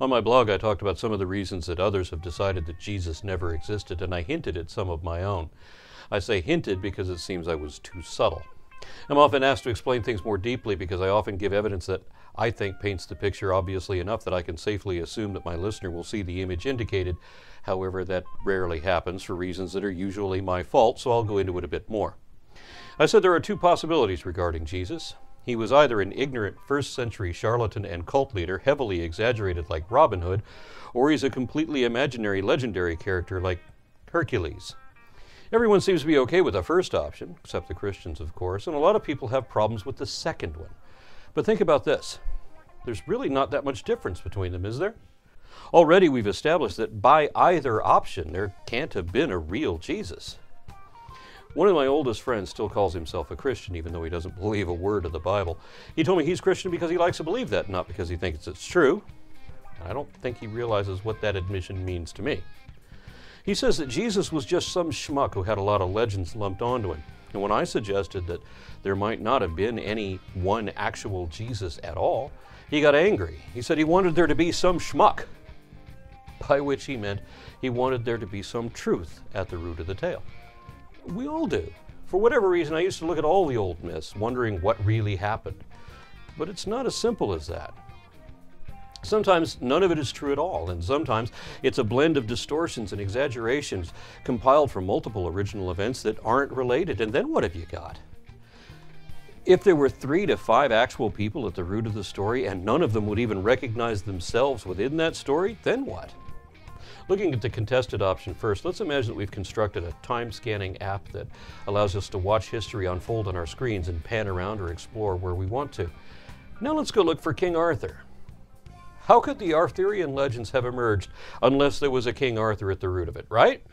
On my blog, I talked about some of the reasons that others have decided that Jesus never existed, and I hinted at some of my own. I say hinted because it seems I was too subtle. I'm often asked to explain things more deeply because I often give evidence that I think paints the picture obviously enough that I can safely assume that my listener will see the image indicated. However, that rarely happens for reasons that are usually my fault, so I'll go into it a bit more. I said there are two possibilities regarding Jesus. He was either an ignorant first century charlatan and cult leader, heavily exaggerated like Robin Hood, or he's a completely imaginary legendary character like Hercules. Everyone seems to be okay with the first option, except the Christians, of course, and a lot of people have problems with the second one. But think about this there's really not that much difference between them, is there? Already we've established that by either option, there can't have been a real Jesus. One of my oldest friends still calls himself a Christian, even though he doesn't believe a word of the Bible. He told me he's Christian because he likes to believe that, not because he thinks it's true. I don't think he realizes what that admission means to me. He says that Jesus was just some schmuck who had a lot of legends lumped onto him. And when I suggested that there might not have been any one actual Jesus at all, he got angry. He said he wanted there to be some schmuck, by which he meant he wanted there to be some truth at the root of the tale. We all do. For whatever reason, I used to look at all the old myths, wondering what really happened. But it's not as simple as that. Sometimes none of it is true at all, and sometimes it's a blend of distortions and exaggerations compiled from multiple original events that aren't related. And then what have you got? If there were three to five actual people at the root of the story and none of them would even recognize themselves within that story, then what? Looking at the contested option first, let's imagine that we've constructed a time scanning app that allows us to watch history unfold on our screens and pan around or explore where we want to. Now let's go look for King Arthur. How could the Arthurian legends have emerged unless there was a King Arthur at the root of it, right?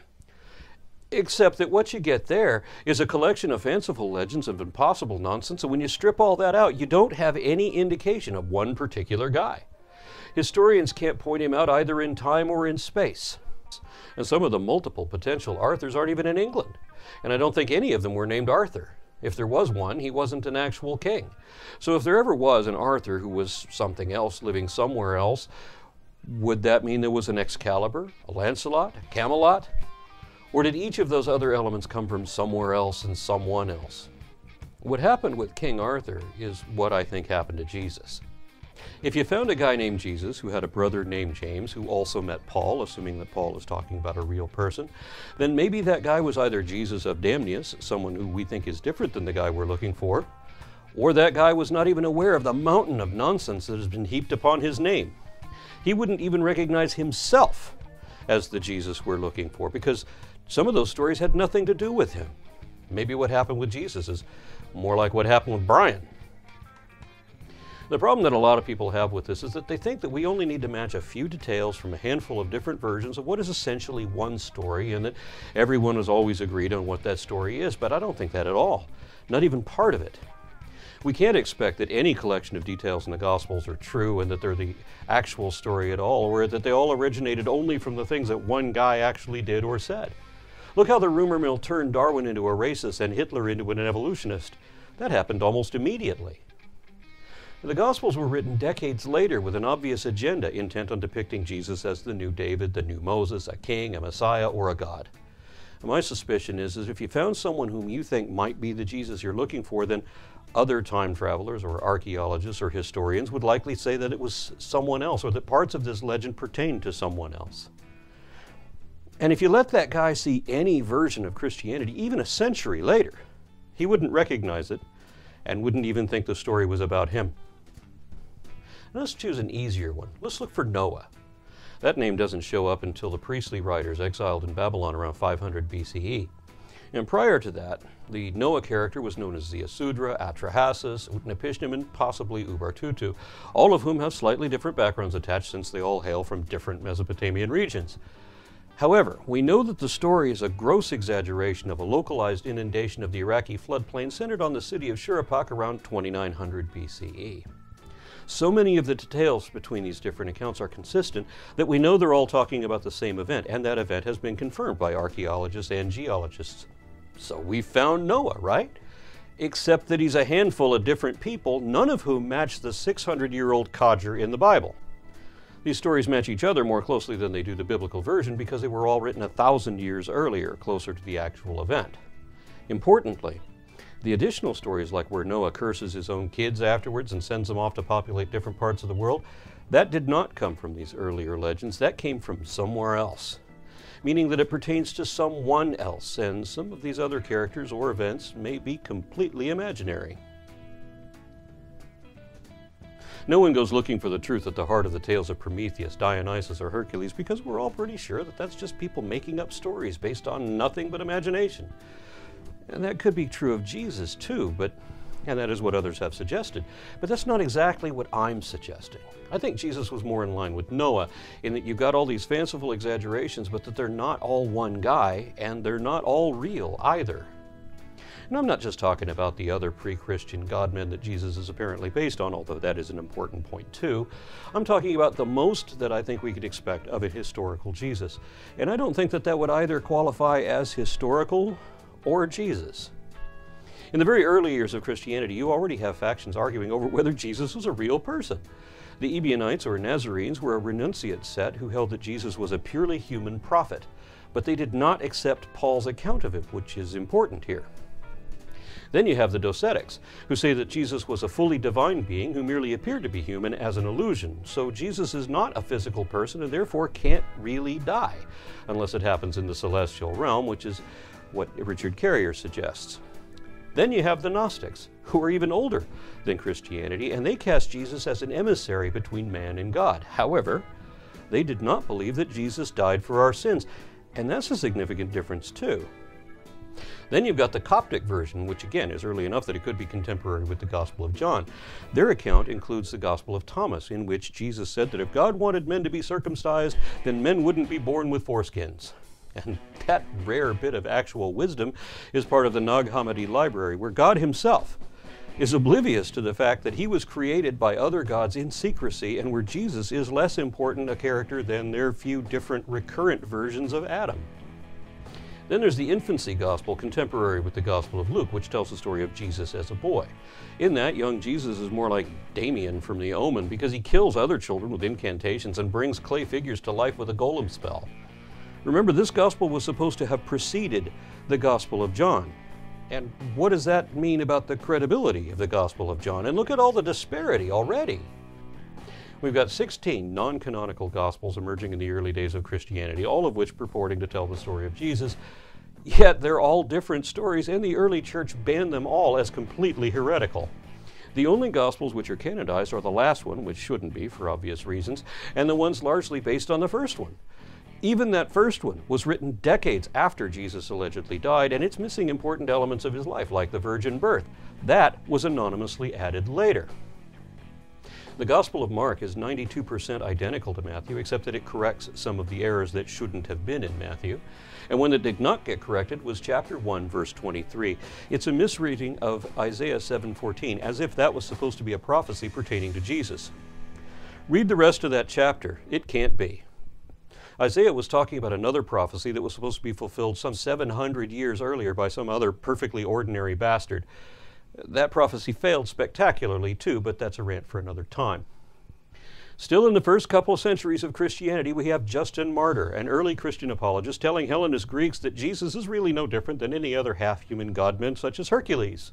Except that what you get there is a collection of fanciful legends of impossible nonsense, and when you strip all that out, you don't have any indication of one particular guy. Historians can't point him out either in time or in space. And some of the multiple potential Arthurs aren't even in England. And I don't think any of them were named Arthur. If there was one, he wasn't an actual king. So if there ever was an Arthur who was something else living somewhere else, would that mean there was an Excalibur, a Lancelot, a Camelot? Or did each of those other elements come from somewhere else and someone else? What happened with King Arthur is what I think happened to Jesus. If you found a guy named Jesus who had a brother named James who also met Paul, assuming that Paul is talking about a real person, then maybe that guy was either Jesus of Damneus, someone who we think is different than the guy we're looking for, or that guy was not even aware of the mountain of nonsense that has been heaped upon his name. He wouldn't even recognize himself as the Jesus we're looking for because some of those stories had nothing to do with him. Maybe what happened with Jesus is more like what happened with Brian. The problem that a lot of people have with this is that they think that we only need to match a few details from a handful of different versions of what is essentially one story and that everyone has always agreed on what that story is, but I don't think that at all. Not even part of it. We can't expect that any collection of details in the Gospels are true and that they're the actual story at all, or that they all originated only from the things that one guy actually did or said. Look how the rumor mill turned Darwin into a racist and Hitler into an evolutionist. That happened almost immediately. The Gospels were written decades later with an obvious agenda intent on depicting Jesus as the new David, the new Moses, a king, a Messiah, or a God. My suspicion is, is if you found someone whom you think might be the Jesus you're looking for, then other time travelers or archaeologists or historians would likely say that it was someone else or that parts of this legend pertain to someone else. And if you let that guy see any version of Christianity, even a century later, he wouldn't recognize it and wouldn't even think the story was about him. Let's choose an easier one. Let's look for Noah. That name doesn't show up until the priestly writers exiled in Babylon around 500 BCE. And prior to that, the Noah character was known as Ziusudra, Atrahasis, Utnapishtim, and possibly Urartutu, all of whom have slightly different backgrounds attached since they all hail from different Mesopotamian regions. However, we know that the story is a gross exaggeration of a localized inundation of the Iraqi floodplain centered on the city of Shuruppak around 2900 BCE. So many of the details between these different accounts are consistent that we know they're all talking about the same event, and that event has been confirmed by archaeologists and geologists. So we found Noah, right? Except that he's a handful of different people, none of whom match the 600 year old codger in the Bible. These stories match each other more closely than they do the biblical version because they were all written a thousand years earlier, closer to the actual event. Importantly, the additional stories, like where Noah curses his own kids afterwards and sends them off to populate different parts of the world, that did not come from these earlier legends. That came from somewhere else, meaning that it pertains to someone else, and some of these other characters or events may be completely imaginary. No one goes looking for the truth at the heart of the tales of Prometheus, Dionysus, or Hercules because we're all pretty sure that that's just people making up stories based on nothing but imagination. And that could be true of Jesus too, but and that is what others have suggested. But that's not exactly what I'm suggesting. I think Jesus was more in line with Noah in that you've got all these fanciful exaggerations, but that they're not all one guy and they're not all real either. And I'm not just talking about the other pre Christian godmen that Jesus is apparently based on, although that is an important point too. I'm talking about the most that I think we could expect of a historical Jesus. And I don't think that that would either qualify as historical or Jesus. In the very early years of Christianity, you already have factions arguing over whether Jesus was a real person. The Ebionites or Nazarenes were a renunciate set who held that Jesus was a purely human prophet, but they did not accept Paul's account of him, which is important here. Then you have the Docetics, who say that Jesus was a fully divine being who merely appeared to be human as an illusion. So Jesus is not a physical person and therefore can't really die, unless it happens in the celestial realm, which is what Richard Carrier suggests. Then you have the Gnostics, who are even older than Christianity, and they cast Jesus as an emissary between man and God. However, they did not believe that Jesus died for our sins, and that's a significant difference too. Then you've got the Coptic version, which again is early enough that it could be contemporary with the Gospel of John. Their account includes the Gospel of Thomas, in which Jesus said that if God wanted men to be circumcised, then men wouldn't be born with foreskins. And that rare bit of actual wisdom is part of the Nag Hammadi library, where God Himself is oblivious to the fact that He was created by other gods in secrecy, and where Jesus is less important a character than their few different recurrent versions of Adam. Then there's the infancy gospel, contemporary with the Gospel of Luke, which tells the story of Jesus as a boy. In that, young Jesus is more like Damien from The Omen because he kills other children with incantations and brings clay figures to life with a golem spell. Remember, this gospel was supposed to have preceded the Gospel of John. And what does that mean about the credibility of the Gospel of John? And look at all the disparity already. We've got 16 non canonical Gospels emerging in the early days of Christianity, all of which purporting to tell the story of Jesus. Yet they're all different stories, and the early church banned them all as completely heretical. The only Gospels which are canonized are the last one, which shouldn't be for obvious reasons, and the ones largely based on the first one. Even that first one was written decades after Jesus allegedly died, and it's missing important elements of his life, like the virgin birth. That was anonymously added later. The Gospel of Mark is 92% identical to Matthew, except that it corrects some of the errors that shouldn't have been in Matthew. And one that did not get corrected was chapter 1, verse 23. It's a misreading of Isaiah 7:14, as if that was supposed to be a prophecy pertaining to Jesus. Read the rest of that chapter. It can't be. Isaiah was talking about another prophecy that was supposed to be fulfilled some 700 years earlier by some other perfectly ordinary bastard. That prophecy failed spectacularly too, but that's a rant for another time. Still in the first couple of centuries of Christianity, we have Justin Martyr, an early Christian apologist, telling Hellenist Greeks that Jesus is really no different than any other half human godman such as Hercules.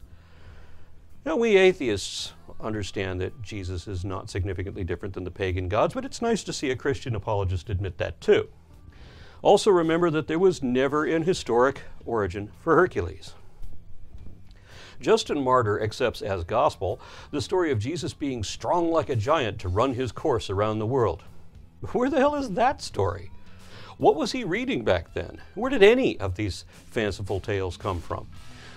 Now, we atheists understand that Jesus is not significantly different than the pagan gods, but it's nice to see a Christian apologist admit that too. Also, remember that there was never an historic origin for Hercules. Justin Martyr accepts as gospel the story of Jesus being strong like a giant to run his course around the world. Where the hell is that story? What was he reading back then? Where did any of these fanciful tales come from?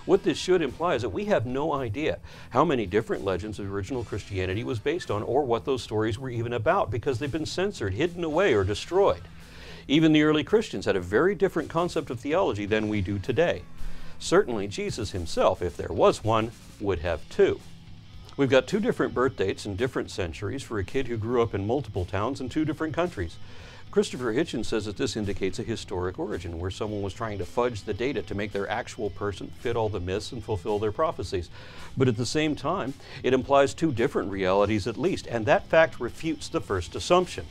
What this should imply is that we have no idea how many different legends of original Christianity was based on or what those stories were even about because they've been censored, hidden away, or destroyed. Even the early Christians had a very different concept of theology than we do today. Certainly, Jesus himself, if there was one, would have too. We've got two different birth dates in different centuries for a kid who grew up in multiple towns in two different countries. Christopher Hitchens says that this indicates a historic origin where someone was trying to fudge the data to make their actual person fit all the myths and fulfill their prophecies. But at the same time, it implies two different realities at least, and that fact refutes the first assumption.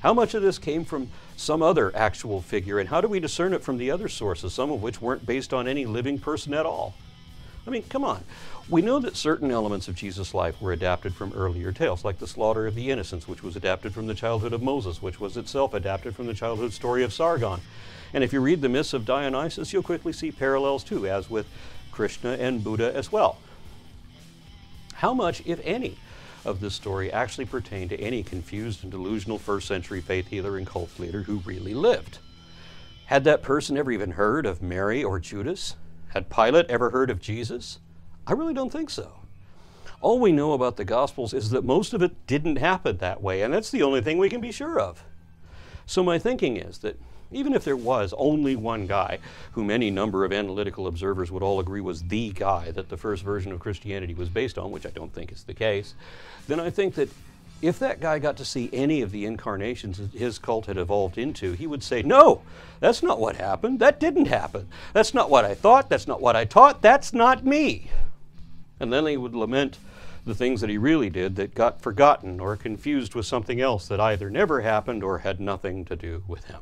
How much of this came from some other actual figure, and how do we discern it from the other sources, some of which weren't based on any living person at all? I mean, come on. We know that certain elements of Jesus' life were adapted from earlier tales, like the slaughter of the innocents, which was adapted from the childhood of Moses, which was itself adapted from the childhood story of Sargon. And if you read the myths of Dionysus, you'll quickly see parallels too, as with Krishna and Buddha as well. How much, if any, of this story actually pertained to any confused and delusional first century faith healer and cult leader who really lived. Had that person ever even heard of Mary or Judas? Had Pilate ever heard of Jesus? I really don't think so. All we know about the Gospels is that most of it didn't happen that way, and that's the only thing we can be sure of. So my thinking is that even if there was only one guy, whom any number of analytical observers would all agree was the guy that the first version of Christianity was based on, which I don't think is the case, then I think that if that guy got to see any of the incarnations that his cult had evolved into, he would say, No, that's not what happened. That didn't happen. That's not what I thought. That's not what I taught. That's not me. And then he would lament the things that he really did that got forgotten or confused with something else that either never happened or had nothing to do with him.